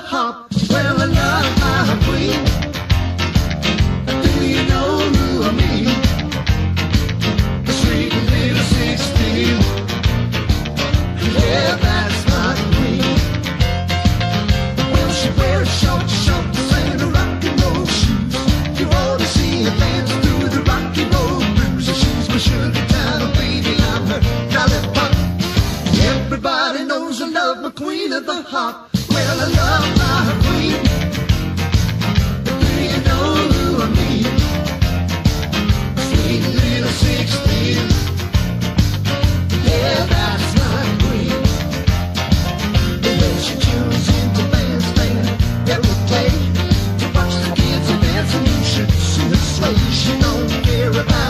hop. Well, I love my queen. Do you know who I mean? The sweet little sixteen. Yeah, that's my queen. Well, she wears short shorts and rock and roll shoes. You ought to see her dance through the rock and roll blues. She's my sugar town baby. I'm her lollipop. Everybody knows I love my queen of the hop. Well, I love She